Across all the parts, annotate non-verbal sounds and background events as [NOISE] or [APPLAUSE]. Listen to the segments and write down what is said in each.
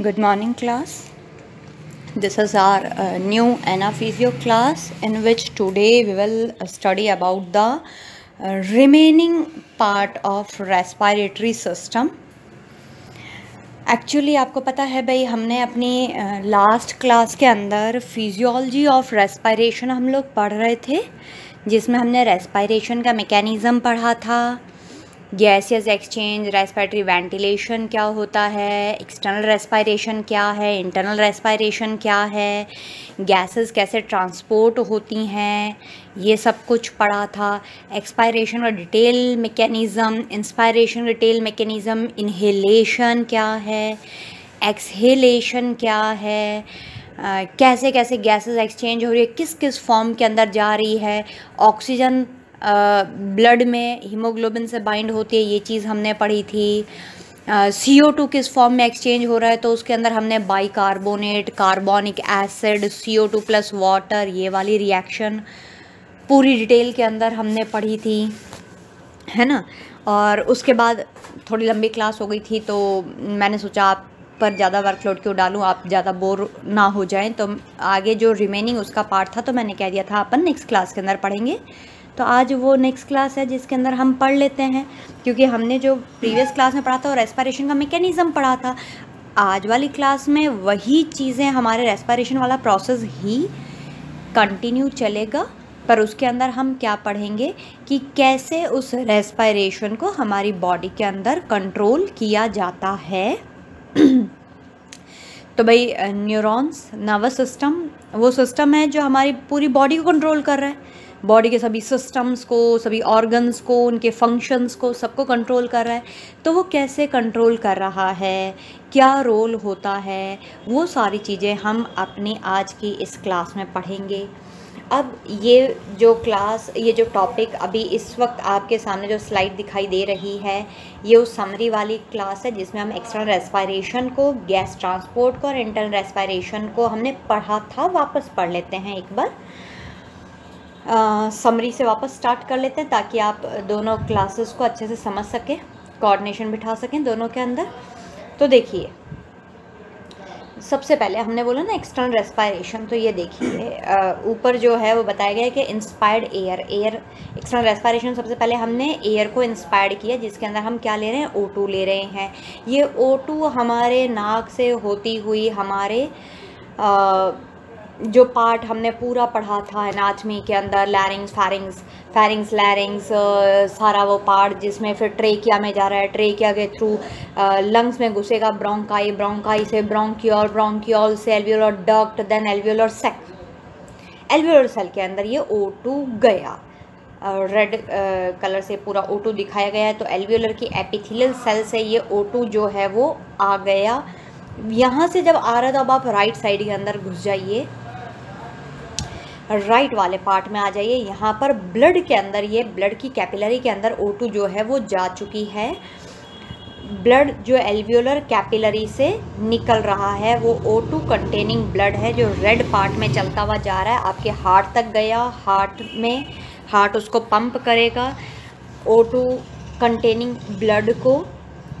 Good morning, class. This is our uh, new anaphysio class in which today we will uh, study about the uh, remaining part of respiratory system. Actually आपको पता है भाई हमने अपनी last uh, class के अंदर physiology of respiration हम लोग पढ़ रहे थे जिसमें हमने रेस्पायरेशन का मैकेनिज़्म पढ़ा था गैसियस एक्सचेंज रेस्पिरेटरी वेंटिलेशन क्या होता है? एक्सटर्नल रेस्पायरेशन क्या है? इंटरनल रेस्पायरेशन क्या है? गैसेस कैसे ट्रांसपोर्ट होती हैं? ये सब कुछ पढ़ा था। एक्सपायरेशन का detail mechanism inspiration detail mechanism inhalation क्या है? एक्सहेलेशन क्या है? Uh, कैसे कैसे गैसेस एक्सचेंज हो रही है? किस किस फॉर्म के अंदर जा रही है? ऑक्सीजन ब्लड में हीमोग्लोबिन से बाइंड होती है, ये चीज़ हमने पढ़ी थी। सी ओ टू किस फॉर्म में एक्सचेंज हो रहा है तो उसके अंदर हमने bicarbonate carbonic acid C O two plus water ये वाली रिएक्शन पूरी डिटेल के अंदर हमने पढ़ी थी, है ना? और उसके बाद थोड़ी लंबी क्लास हो गई थी तो मैंने सोचा आप पर ज़्यादा वर्कलोड क्यों डालूँ, आप ज़्यादा बोर ना हो जाएँ तो आगे जो रिमेनिंग उसका पार्ट था तो मैंने कह दिया था, अपन नेक्स्ट क्लास के अंदर पढ़ेंगे। तो आज वो नेक्स्ट क्लास है, जिसके अंदर हम पढ़ लेते हैं। क्योंकि हमने जो प्रीवियस क्लास में पढ़ा था और रेस्पायरेशन का मैकेनिज़्म पढ़ा था। आज वाली क्लास में वही चीज़ें, हमारे रेस्पायरेशन वाला प्रोसेस ही कंटिन्यू चलेगा। पर उसके अंदर हम क्या पढ़ेंगे कि कैसे उस रेस्पायरेशन को हमारी बॉडी के अंदर कंट्रोल किया जाता है। [CLEARS THROAT] तो भाई न्यूरॉन्स नर्वस सिस्टम वो सिस्टम है जो हमारी पूरी बॉडी को कंट्रोल कर रहा है। बॉडी के सभी सिस्टम्स को, सभी ऑर्गन्स को, उनके फ़ंक्शंस को, सबको कंट्रोल कर रहा है। तो वो कैसे कंट्रोल कर रहा है? क्या रोल होता है? वो सारी चीज़ें हम अपनी आज की इस क्लास में पढ़ेंगे। अब ये जो क्लास ये जो टॉपिक अभी इस वक्त आपके सामने जो स्लाइड दिखाई दे रही है, ये उस समरी वाली क्लास है जिसमें हम एक्सटर्नल रेस्पायरेशन को गैस ट्रांसपोर्ट को और इंटरनल रेस्पायरेशन को हमने पढ़ा था, वापस पढ़ लेते हैं एक बार। समरी से वापस स्टार्ट कर लेते हैं ताकि आप दोनों क्लासेस को अच्छे से समझ सकें कोऑर्डिनेशन बिठा सकें दोनों के अंदर। तो देखिए सबसे पहले हमने बोला ना एक्सटर्नल रेस्पायरेशन तो ये देखिए ऊपर जो है वो बताया गया है कि inspired air air external respiration सबसे पहले हमने एयर को इंस्पायर्ड किया जिसके अंदर हम क्या ले रहे हैं? ओ ले रहे हैं। ये ओ टू हमारे नाक से होती हुई हमारे आ, जो पार्ट हमने पूरा पढ़ा था एनाटमी के अंदर लैरिंग्स फैरिंग्स फैरिंग्स लैरिंग्स सारा वो पार्ट जिसमें फिर ट्रेकिया में जा रहा है ट्रेकिया के थ्रू लंग्स में घुसेगा ब्रोंकाई ब्रोंकाई से ब्रोंक्योल ब्रोंक्योल से alveolar duct then alveolar sac alveolar cell के अंदर ये ओ गया। रेड कलर से पूरा ओ दिखाया गया है तो एल्वियोलर की एपिथिलियल सेल से ये ओ जो है वो आ गया। यहाँ से जब आ रहा है तो अब आप राइट साइड के अंदर घुस जाइए। राइट वाले पार्ट में आ जाइए। यहाँ पर ब्लड के अंदर, ये ब्लड की कैपिलरी के अंदर ओ जो है वो जा चुकी है। ब्लड जो एल्वियोलर कैपिलरी से निकल रहा है, वो ओ कंटेनिंग ब्लड है, जो रेड पार्ट में चलता हुआ जा रहा है। आपके हार्ट तक गया हार्ट में हार्ट उसको पंप करेगा। ओ कंटेनिंग ब्लड को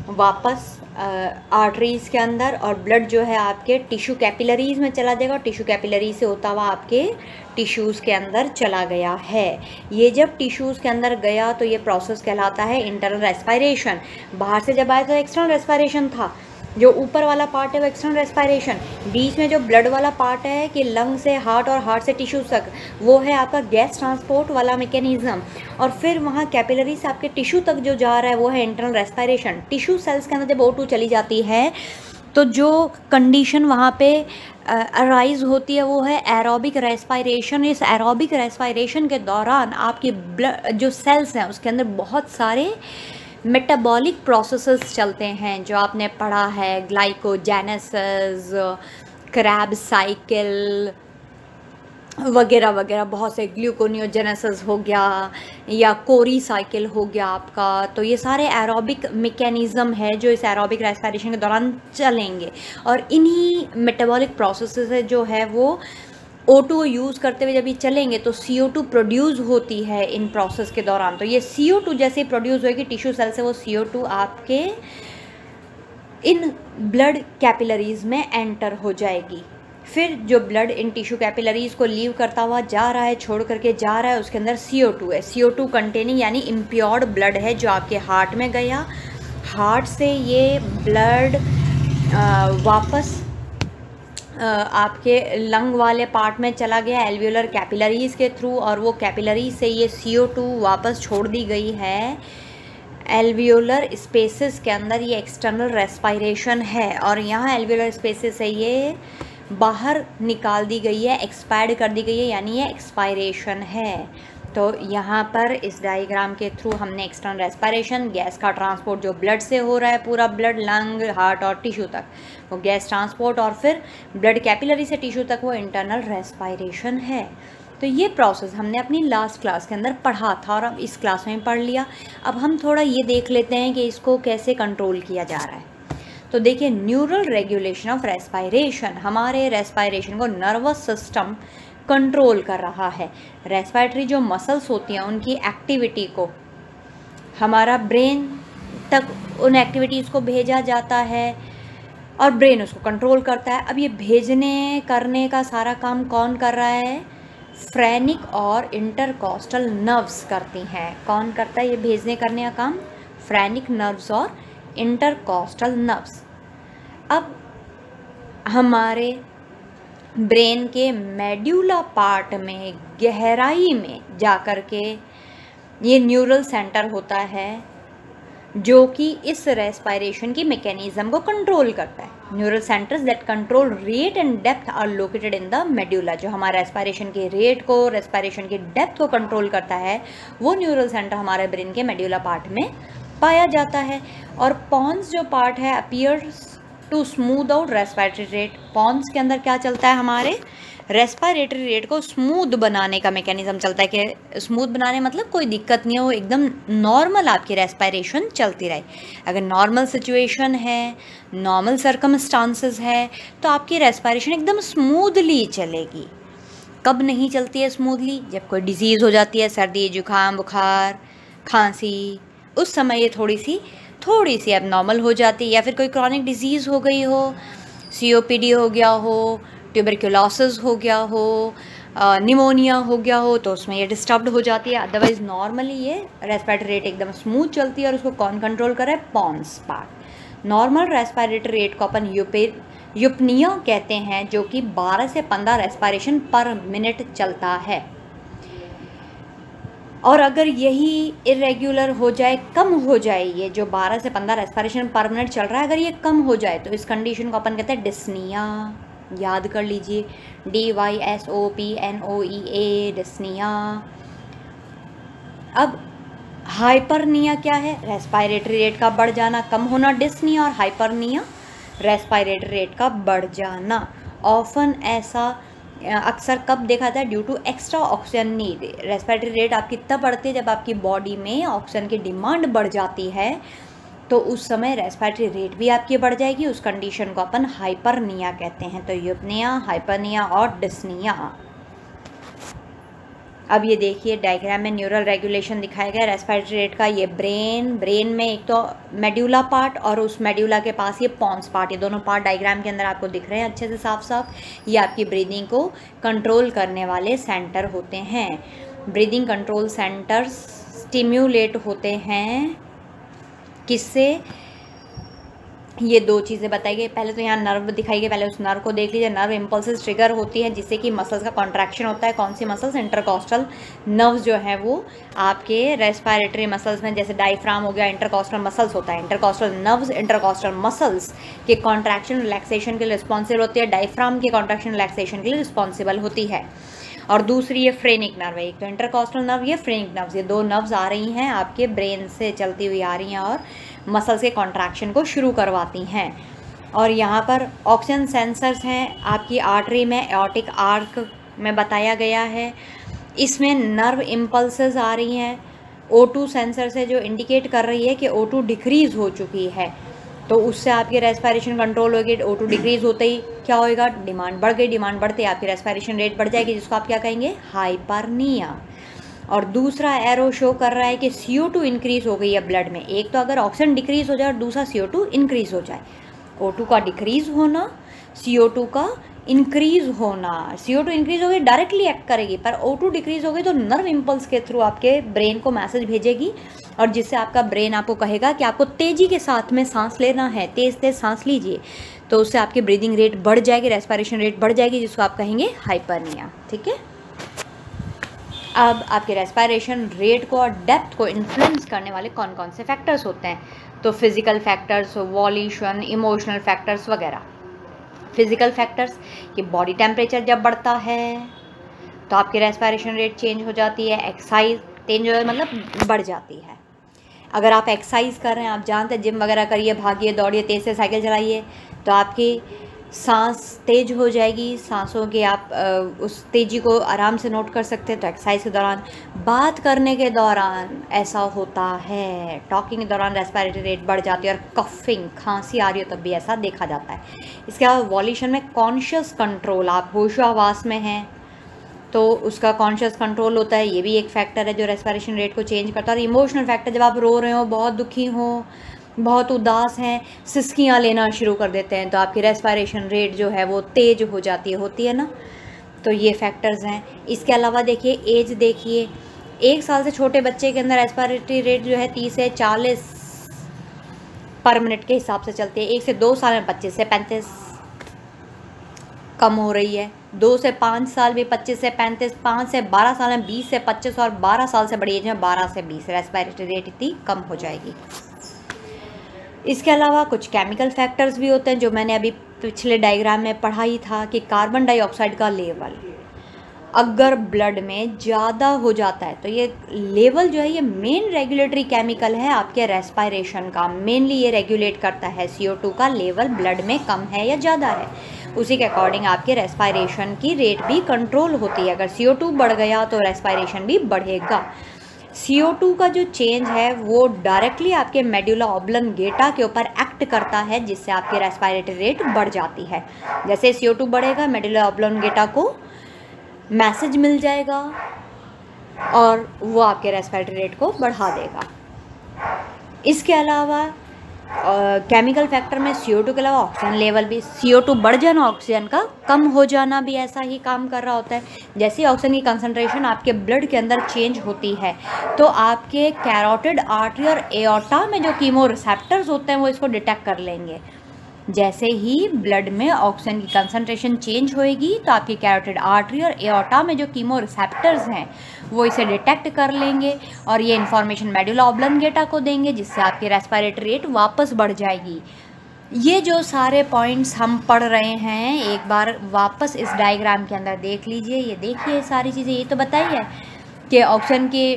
वापस आर्टरीज़ के अंदर और ब्लड जो है आपके टिश्यू कैपिलरीज़ में चला जाएगा टिश्यू कैपिलरी से होता हुआ आपके टिश्यूज़ के अंदर चला गया है। ये जब टिश्यूज़ के अंदर गया तो ये प्रोसेस कहलाता है इंटरनल रेस्पायरेशन बाहर से जब आया तो एक्सटर्नल रेस्पायरेशन था। जो ऊपर वाला पार्ट है वो एक्सटर्नल रेस्पायरेशन बीच में जो ब्लड वाला पार्ट है कि लंग से हार्ट और हार्ट से टिश्यू तक, वो है आपका गैस ट्रांसपोर्ट वाला मैकेनिज्म और फिर वहाँ कैपिलरी से आपके टिश्यू तक जो जा रहा है, वो है इंटरनल रेस्पायरेशन टिश्यू सेल्स के अंदर जब ओ चली जाती है तो जो कंडीशन वहाँ पे अराइज होती है, वो है एरोबिक रेस्पायरेशन इस एरोबिक रेस्पायरेशन के दौरान आपके ब्लड जो सेल्स हैं, उसके अंदर बहुत सारे मेटाबॉलिक प्रोसेसेस चलते हैं, जो आपने पढ़ा है ग्लाइकोजेनेसिस क्रैब साइकिल वगैरह वगैरह, बहुत से ग्लूकोनियोजेनेसिस हो गया या कोरी साइकिल हो गया आपका तो ये सारे एरोबिक मैकेनिज़्म है जो इस एरोबिक रेस्पिरेशन के दौरान चलेंगे। और इन्हीं मेटाबॉलिक प्रोसेसेस जो है वो ओ टू यूज़ करते हुए जब ये चलेंगे तो सी ओ टू प्रोड्यूस होती है इन प्रोसेस के दौरान। तो ये सी ओ टू जैसे प्रोड्यूस होगी टिश्यू सेल से वो सी ओ टू आपके इन ब्लड कैपिलरीज में एंटर हो जाएगी। फिर जो ब्लड इन टिश्यू कैपिलरीज को लीव करता हुआ जा रहा है, छोड़ करके जा रहा है, उसके अंदर सी ओ टू है। सी ओ टू कंटेनिंग यानी इम्प्योर्ड ब्लड है, जो आपके हार्ट में गया। हार्ट से ये ब्लड वापस आपके लंग वाले पार्ट में चला गया एल्वियोलर कैपिलरीज के थ्रू और वो कैपिलरीज से ये सी वापस छोड़ दी गई है। एल्वियोलर स्पेसिस के अंदर ये एक्सटर्नल रेस्पायरेशन है और यहाँ एल्वियोलर स्पेसिस से ये बाहर निकाल दी गई है एक्सपायर्ड कर दी गई है, यानी ये एक्सपायरेशन है। तो यहाँ पर इस डायग्राम के थ्रू हमने एक्सटर्नल रेस्पायरेशन गैस का ट्रांसपोर्ट जो ब्लड से हो रहा है पूरा ब्लड लंग हार्ट और टिश्यू तक। वो गैस ट्रांसपोर्ट और फिर ब्लड कैपिलरी से टिश्यू तक वो इंटरनल रेस्पायरेशन है। तो ये प्रोसेस हमने अपनी लास्ट क्लास के अंदर पढ़ा था और अब इस क्लास में पढ़ लिया। अब हम थोड़ा ये देख लेते हैं कि इसको कैसे कंट्रोल किया जा रहा है। तो देखिए न्यूरल रेगुलेशन ऑफ़ रेस्पायरेशन हमारे रेस्पायरेशन को नर्वस सिस्टम कंट्रोल कर रहा है। रेस्पायरेटरी जो मसल्स होती हैं, उनकी एक्टिविटी को, हमारा ब्रेन तक उन एक्टिविटीज़ को भेजा जाता है और ब्रेन उसको कंट्रोल करता है। अब ये भेजने, करने का सारा काम कौन कर रहा है? फ्रेनिक और इंटरकोस्टल नर्व्स करती हैं। कौन करता है ये भेजने, करने का काम? फ्रेनिक नर्व्स और इंटरकोस्टल नर्व्स अब हमारे ब्रेन के मेड्यूला पार्ट में, गहराई में जा कर के ये न्यूरल सेंटर होता है, जो कि इस रेस्पायरेशन की मैकेनिज्म को कंट्रोल करता है। Neural centres that control rate and depth are located in the medulla जो हमारा रेस्पायरेशन के रेट को रेस्पायरेशन की डेप्थ को कंट्रोल करता है, वो न्यूरल सेंटर हमारे ब्रेन के मेड्यूला पार्ट में पाया जाता है। और पॉन्स जो पार्ट है appears to smooth out respiratory rate. Pons के अंदर क्या चलता है हमारे? रेस्पायरेटरी रेट को स्मूथ बनाने का मैकेनिज्म चलता है कि स्मूथ बनाने मतलब कोई दिक्कत नहीं हो एकदम नॉर्मल आपकी रेस्पायरेशन चलती रहे। अगर नॉर्मल सिचुएशन है नॉर्मल सर्कमस्टांसेस है तो आपकी रेस्पायरेशन एकदम स्मूदली चलेगी। कब नहीं चलती है स्मूदली जब कोई डिज़ीज़ हो जाती है, सर्दी, जुकाम, बुखार, खांसी, उस समय ये थोड़ी सी थोड़ी सी अब नॉर्मल हो जाती है या फिर कोई क्रॉनिक डिज़ीज़ हो गई हो सीओपीडी हो गया हो ट्यूबरक्यूलोसिस हो गया हो निमोनिया हो गया हो तो उसमें ये डिस्टर्ब्ड हो जाती है। अदरवाइज़ नॉर्मली ये रेस्पिरेटरी रेट एकदम स्मूथ चलती है और उसको कौन कंट्रोल करे pons part normal respiratory rate को अपन यूपे, युपनिया कहते हैं, जो कि 12 से 15 रेस्पायरेशन पर मिनट चलता है। और अगर यही इरेग्युलर हो जाए, कम हो जाए ये जो 12 से 15 रेस्पिरेशन पर मिनट चल रहा है, अगर ये कम हो जाए तो इस कंडीशन को अपन कहते हैं डिस्निया याद कर लीजिए। D Y S O P N O E A dyspnoea अब हाइपरनिया क्या है? रेस्पायरेटरी रेट का बढ़ जाना, कम होना डिस्निया और हाइपरनिया रेस्पायरेटरी रेट का बढ़ जाना। ऑफन ऐसा अक्सर कब देखा था due to extra oxygen need respiratory rate आपकी तब बढ़ती है जब आपकी बॉडी में ऑक्सीजन की डिमांड बढ़ जाती है तो उस समय रेस्पिरेटरी रेट भी आपकी बढ़ जाएगी, उस कंडीशन को अपन हाइपरनिया कहते हैं। तो युपनिया हाइपरनिया और डिस्निया अब ये देखिए डायग्राम में न्यूरल रेगुलेशन दिखाया गया रेस्पिरेटरी रेट का ये ब्रेन ब्रेन में एक तो मेड्यूला पार्ट और उस मेड्यूला के पास ये पॉन्स पार्ट ये दोनों पार्ट डायग्राम के अंदर आपको दिख रहे हैं अच्छे से साफ़ साफ़ ये आपकी ब्रीदिंग को कंट्रोल करने वाले सेंटर होते हैं। ब्रीदिंग कंट्रोल सेंटर्स स्टिम्यूलेट होते हैं। किससे? ये दो चीज़ें बताई गई। पहले तो यहाँ नर्व दिखाई गई, पहले उस नर्व को देख लीजिए। नर्व इम्पल्सिस ट्रिगर होती है, जिससे कि मसल्स का कॉन्ट्रैक्शन होता है। कौन सी मसल्स इंटरकॉस्टल नर्व्स जो है वो आपके रेस्पायरेटरी मसल्स में, जैसे डाइफ्राम हो गया इंटरकॉस्टल मसल्स होता है। इंटरकॉस्टल नर्व्स इंटरकॉस्टल मसल्स के कॉन्ट्रैक्शन रिलैक्सेशन के लिए रिस्पॉन्सिबल होती है। डाइफ्राम के कॉन्ट्रैक्शन रिलैक्सेशन के लिए रिस्पॉन्सिबल होती है। और दूसरी ये फ्रेनिक नर्व है। एक तो इंटरकॉस्टल नर्व ये फ्रेनिक नर्व्स ये दो नर्व्स आ रही हैं आपके ब्रेन से चलती हुई आ रही हैं और मसल्स के कॉन्ट्रैक्शन को शुरू करवाती हैं। और यहाँ पर ऑक्सीजन सेंसर्स हैं। आपकी आर्टरी में एओटिक आर्क में बताया गया है। इसमें नर्व इम्पल्सेस आ रही हैं। O2 सेंसर से जो इंडिकेट कर रही है कि O2 डिक्रीज़ हो चुकी है। तो उससे आपकी रेस्पायरेशन कंट्रोल होगी टू डिक्रीज होते ही क्या होएगा? डिमांड बढ़ गई डिमांड बढ़ते आपकी रेस्पायरेशन रेट बढ़ जाएगी, जिसको आप क्या कहेंगे? हाइपरनिया और दूसरा एरो शो कर रहा है कि सी ओ टू इंक्रीज़ हो गई है ब्लड में। एक तो अगर ऑक्सीजन डिक्रीज़ हो जाए और दूसरा सी ओ टू इंक्रीज़ हो जाए। O2 का डिक्रीज होना CO2 का इंक्रीज होना। CO2 इंक्रीज होगी डायरेक्टली एक्ट करेगी, पर O2 डिक्रीज होगी तो नर्व इम्पल्स के थ्रू आपके ब्रेन को मैसेज भेजेगी और जिससे आपका ब्रेन आपको कहेगा कि आपको तेज़ी के साथ में सांस लेना है। तेज़ तेज़ सांस लीजिए। तो उससे आपकी ब्रीदिंग रेट बढ़ जाएगी रेस्पायरेशन रेट बढ़ जाएगी, जिसको आप कहेंगे हाइपरनिया ठीक है? अब आपके रेस्पायरेशन रेट को और डेप्थ को इन्फ्लुएंस करने वाले कौन कौन से फैक्टर्स होते हैं? तो physical factors volition emotional factors वगैरह। फ़िज़िकल फैक्टर्स कि बॉडी टेम्परेचर जब बढ़ता है तो आपकी रेस्पायरेशन रेट चेंज हो जाती है एक्सरसाइज चेंज हो मतलब बढ़ जाती है। अगर आप एक्सरसाइज कर रहे हैं, आप जानते हैं जिम वगैरह करिए, भागिए, दौड़िए, तेज़ से साइकिल चलाइए तो आपकी सांस तेज हो जाएगी, सांसों के आप उस तेज़ी को आराम से नोट कर सकते हैं तो एक्सरसाइज के दौरान। बात करने के दौरान ऐसा होता है टॉकिंग के दौरान रेस्पायरेटरी रेट बढ़ जाती है और कफिंग खांसी आ रही हो तब भी ऐसा देखा जाता है। इसके अलावा वॉल्यूशन में कॉन्शियस कंट्रोल आप होशोहवास में हैं तो उसका कॉन्शियस कंट्रोल होता है, ये भी एक फैक्टर है जो रेस्पायरेशन रेट को चेंज करता है। और इमोशनल फैक्टर जब आप रो रहे हो, बहुत दुखी हो बहुत उदास हैं, सिस्कियाँ लेना शुरू कर देते हैं तो आपकी रेस्पायरेशन रेट जो है वो तेज हो जाती है, होती है ना? तो ये फैक्टर्स हैं। इसके अलावा देखिए एज देखिए, एक साल से छोटे बच्चे के अंदर रेस्पायरेटरी रेट जो है तीस से चालीस पर मिनट के हिसाब से चलती है। एक से दो साल में पच्चीस से पैंतीस कम हो रही है। दो से पाँच साल भी पच्चीस से पैंतीस, पाँच से बारह साल में बीस से पच्चीस और बारह साल से बड़ी एज में बारह से बीस। रेस्पायरेटरी रेट इतनी कम हो जाएगी। इसके अलावा कुछ केमिकल फैक्टर्स भी होते हैं जो मैंने अभी पिछले डायग्राम में पढ़ा ही था कि कार्बन डाइऑक्साइड का लेवल अगर ब्लड में ज़्यादा हो जाता है तो ये लेवल जो है ये मेन रेगुलेटरी केमिकल है आपके रेस्पायरेशन का। मेनली ये रेगुलेट करता है CO2 का लेवल ब्लड में कम है या ज़्यादा है। उसी के अकॉर्डिंग आपके रेस्पायरेशन की रेट भी कंट्रोल होती है। अगर CO2 बढ़ गया तो रेस्पायरेशन भी बढ़ेगा। CO2 का जो चेंज है, वो डायरेक्टली आपके मेड्यूला ऑब्लन गेटा के ऊपर एक्ट करता है, जिससे आपके रेस्पायरेटरी रेट बढ़ जाती है। जैसे CO2 बढ़ेगा मेड्यूला ऑब्लन गेटा को मैसेज मिल जाएगा और वो आपके रेस्पायरेटरी रेट को बढ़ा देगा। इसके अलावा केमिकल फैक्टर में सी के अलावा ऑक्सीजन लेवल भी सी बढ़ जाना ऑक्सीजन का, कम हो जाना भी ऐसा ही काम कर रहा होता है। जैसे ऑक्सीजन की कंसनट्रेशन आपके ब्लड के अंदर चेंज होती है तो आपके कैरोटिड आर्टरी और एओटा में जो कीमो रिसेप्टर्स होते हैं, वो इसको डिटेक्ट कर लेंगे। जैसे ही ब्लड में ऑक्सीजन की कंसनट्रेशन चेंज होएगी तो आपकी कैरोटेड आर्टरी और एओटा में जो कीमो रिसेप्टर्स हैं, वो इसे डिटेक्ट कर लेंगे और ये इन्फॉर्मेशन मेडुला ऑब्लंगेटा को देंगे, जिससे आपकी रेस्पायरेटरी रेट वापस बढ़ जाएगी। ये जो सारे पॉइंट्स हम पढ़ रहे हैं, एक बार वापस इस डायग्राम के अंदर देख लीजिए। ये देखिए सारी चीज़ें, ये तो बताइए कि ऑक्सीजन के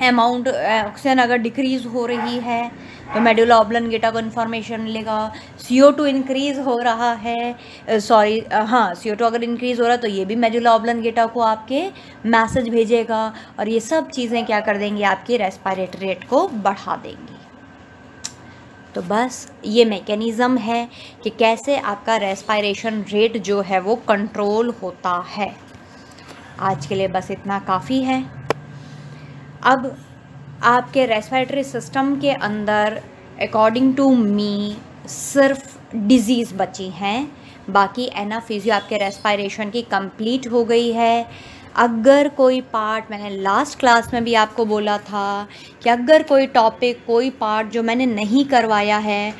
अमाउंट ऑक्सीजन अगर डिक्रीज़ हो रही है तो मेडुला ऑब्लन गेटा को इन्फॉर्मेशन मिलेगा सी ओ टू इंक्रीज़ हो। रहा है सॉरी हाँ सी ओ टू अगर इंक्रीज़ हो रहा है तो ये भी मेडुला ऑब्लन गेटा को आपके मैसेज भेजेगा और ये सब चीज़ें क्या कर देंगी? आपकी रेस्पायरेटरी रेट को बढ़ा देंगी। तो बस ये मेकेनिज़्म है कि कैसे आपका रेस्पायरेशन रेट जो है वो कंट्रोल होता है। आज के लिए बस इतना काफ़ी है। अब आपके रेस्पिरेटरी सिस्टम के अंदर अकॉर्डिंग टू मी सिर्फ़ डिज़ीज़ बची हैं। बाकी एनाफिजियो आपके रेस्पायरेशन की कंप्लीट हो गई है। अगर कोई पार्ट मैंने लास्ट क्लास में भी आपको बोला था कि अगर कोई टॉपिक कोई पार्ट जो मैंने नहीं करवाया है,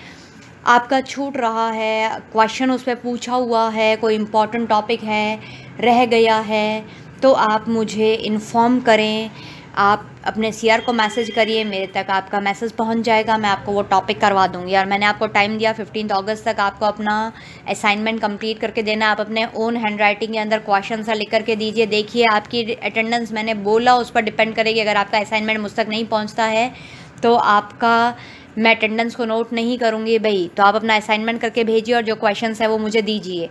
आपका छूट रहा है क्वेश्चन उस पर पूछा हुआ है, कोई इंपॉर्टेंट टॉपिक है, रह गया है तो आप मुझे इन्फॉर्म करें। आप अपने सीआर को मैसेज करिए, मेरे तक आपका मैसेज पहुँच जाएगा, मैं आपको वो टॉपिक करवा दूँगी। और मैंने आपको टाइम दिया फिफ्टीन अगस्त तक आपको अपना असाइनमेंट कंप्लीट करके देना, आप अपने ओन हैंड राइटिंग के अंदर क्वेश्चन लिख करके दीजिए। देखिए, आपकी अटेंडेंस मैंने बोला, उस पर डिपेंड करेगी, अगर आपका असाइनमेंट मुझ तक नहीं पहुँचता है तो आपका मैं अटेंडेंस को नोट नहीं करूँगी भाई। तो आप अपना असाइनमेंट करके भेजिए और जो क्वेश्चन है वो मुझे दीजिए।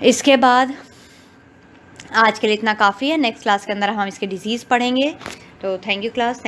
इसके बाद आज के लिए इतना काफ़ी है। नेक्स्ट क्लास के अंदर हम इसके डिज़ीज़ पढ़ेंगे। तो थैंक यू क्लास